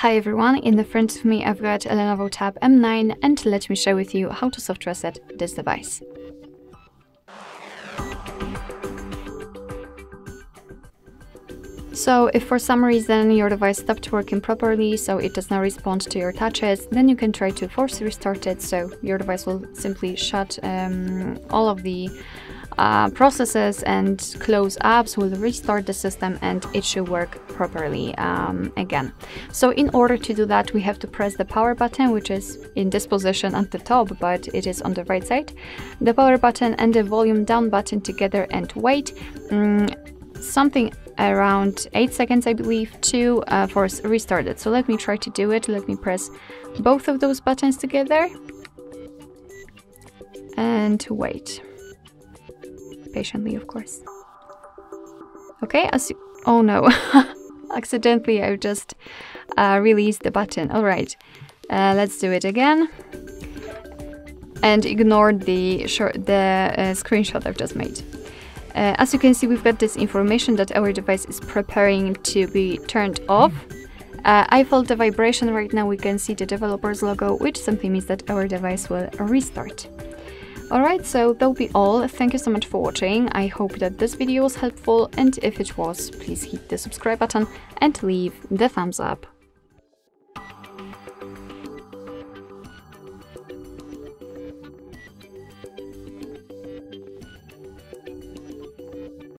Hi everyone, in the front of me I've got a Lenovo Tab M9 and let me share with you how to soft reset this device. So if for some reason your device stopped working properly, so it does not respond to your touches, then you can try to force restart it, so your device will simply shut um, all of the uh, processes and close apps will restart the system and it should work properly um, again. So in order to do that, we have to press the power button, which is in this position at the top, but it is on the right side. The power button and the volume down button together and wait. Mm, something around 8 seconds I believe to uh, force restart it. So let me try to do it. Let me press both of those buttons together and wait patiently, of course. Okay, as. Oh no, accidentally I've just uh, released the button. All right, uh, let's do it again. And ignore the, the uh, screenshot I've just made. Uh, as you can see, we've got this information that our device is preparing to be turned off. Uh, I felt the vibration right now, we can see the developer's logo, which simply means that our device will restart. Alright, so that'll be all. Thank you so much for watching. I hope that this video was helpful and if it was, please hit the subscribe button and leave the thumbs up.